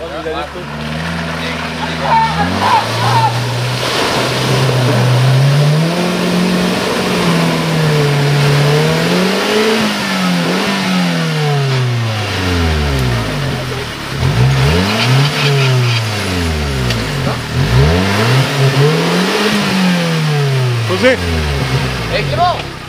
Família ali tudo. Così? E che no?